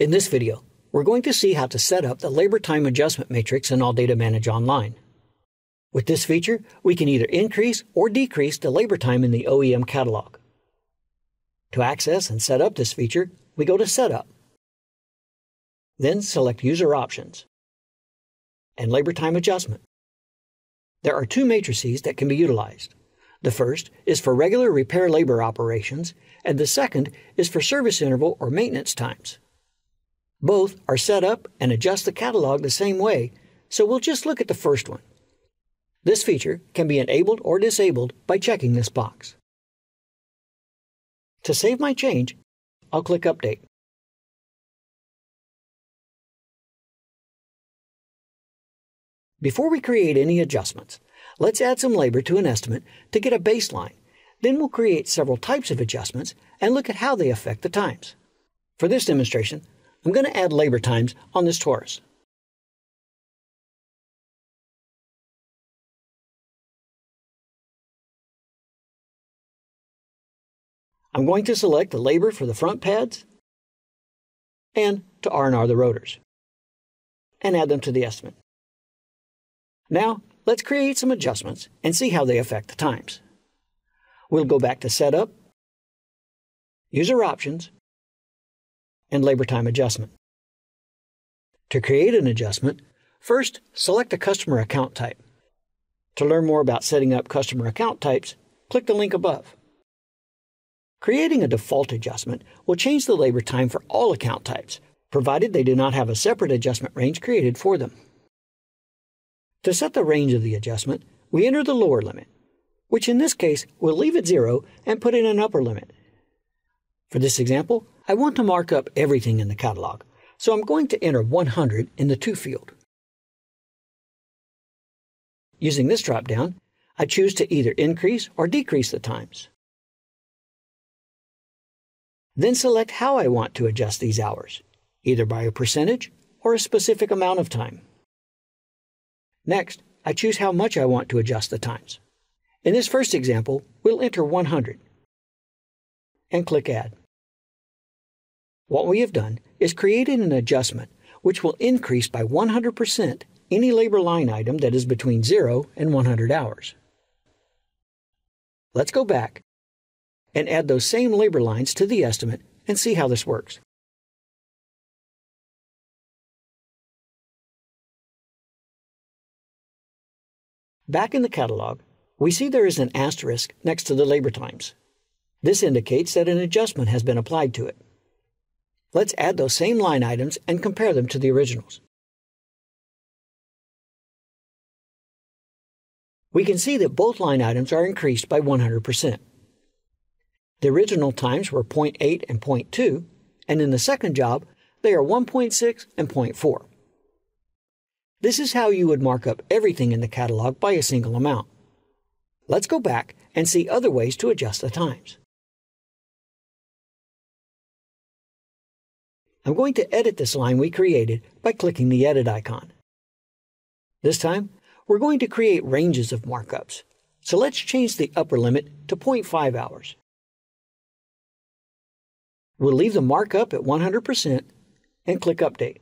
In this video, we're going to see how to set up the labor time adjustment matrix in ALLDATA Manage Online. With this feature, we can either increase or decrease the labor time in the OEM catalog. To access and set up this feature, we go to Setup. Then select User Options and Labor Time Adjustment. There are two matrices that can be utilized. The first is for regular repair labor operations, and the second is for service interval or maintenance times. Both are set up and adjust the catalog the same way, so we'll just look at the first one. This feature can be enabled or disabled by checking this box. To save my change, I'll click Update. Before we create any adjustments, let's add some labor to an estimate to get a baseline. Then we'll create several types of adjustments and look at how they affect the times. For this demonstration, I'm going to add labor times on this Taurus. I'm going to select the labor for the front pads and to R&R the rotors and add them to the estimate. Now, let's create some adjustments and see how they affect the times. We'll go back to Setup, User Options, and Labor Time Adjustment. To create an adjustment, first select a customer account type. To learn more about setting up customer account types, click the link above. Creating a default adjustment will change the labor time for all account types, provided they do not have a separate adjustment range created for them. To set the range of the adjustment, we enter the lower limit, which in this case we'll leave at zero and put in an upper limit. For this example, I want to mark up everything in the catalog, so I'm going to enter 100 in the To field. Using this dropdown, I choose to either increase or decrease the times. Then select how I want to adjust these hours, either by a percentage or a specific amount of time. Next, I choose how much I want to adjust the times. In this first example, we'll enter 100 and click Add. What we have done is created an adjustment which will increase by 100% any labor line item that is between 0 and 100 hours. Let's go back and add those same labor lines to the estimate and see how this works. Back in the catalog, we see there is an asterisk next to the labor times. This indicates that an adjustment has been applied to it. Let's add those same line items and compare them to the originals. We can see that both line items are increased by 100%. The original times were 0.8 and 0.2, and in the second job, they are 1.6 and 0.4. This is how you would mark up everything in the catalog by a single amount. Let's go back and see other ways to adjust the times. I'm going to edit this line we created by clicking the Edit icon. This time, we're going to create ranges of markups, so let's change the upper limit to 0.5 hours. We'll leave the markup at 100% and click Update.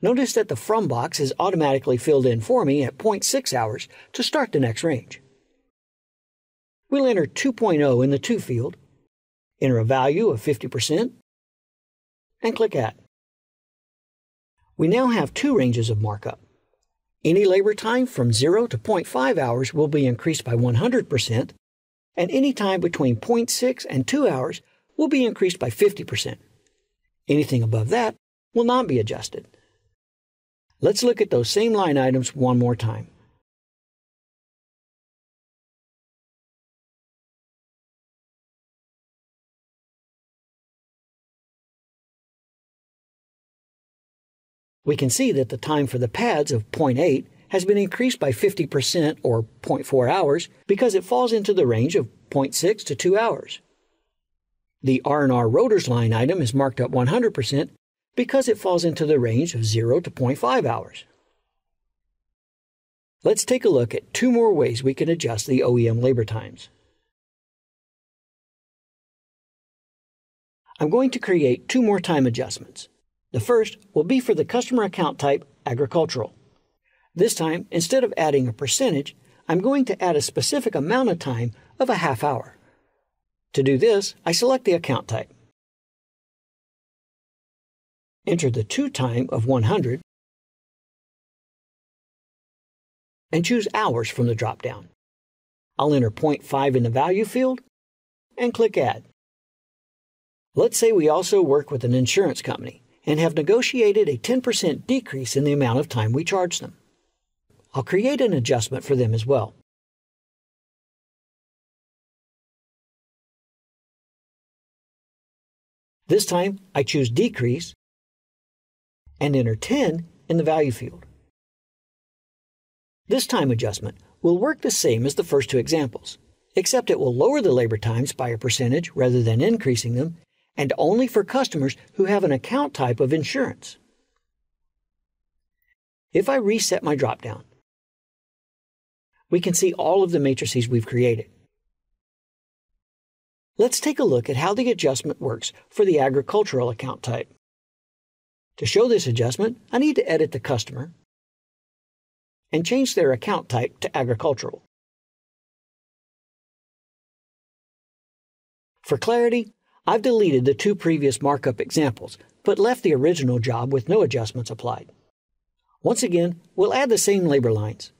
Notice that the From box is automatically filled in for me at 0.6 hours to start the next range. We'll enter 2.0 in the To field, enter a value of 50%, and click Add. We now have two ranges of markup. Any labor time from 0 to 0.5 hours will be increased by 100%, and any time between 0.6 and 2 hours will be increased by 50%. Anything above that will not be adjusted. Let's look at those same line items one more time. We can see that the time for the pads of 0.8 has been increased by 50% or 0.4 hours because it falls into the range of 0.6 to 2 hours. The R&R rotors line item is marked up 100% because it falls into the range of 0 to 0.5 hours. Let's take a look at two more ways we can adjust the OEM labor times. I'm going to create two more time adjustments. The first will be for the customer account type agricultural. This time, instead of adding a percentage, I'm going to add a specific amount of time of a half hour. To do this, I select the account type. Enter the to time of 100 and choose hours from the drop-down. I'll enter 0.5 in the value field and click Add. Let's say we also work with an insurance company and have negotiated a 10% decrease in the amount of time we charge them. I'll create an adjustment for them as well. This time, I choose Decrease and enter 10 in the value field. This time adjustment will work the same as the first two examples, except it will lower the labor times by a percentage rather than increasing them and only for customers who have an account type of insurance. If I reset my dropdown, we can see all of the matrices we've created. Let's take a look at how the adjustment works for the agricultural account type. To show this adjustment, I need to edit the customer and change their account type to agricultural. For clarity, I've deleted the two previous markup examples, but left the original job with no adjustments applied. Once again, we'll add the same labor lines.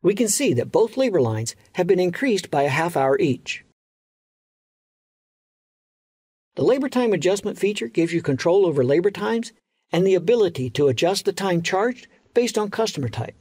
We can see that both labor lines have been increased by a half hour each. The labor time adjustment feature gives you control over labor times and the ability to adjust the time charged based on customer type.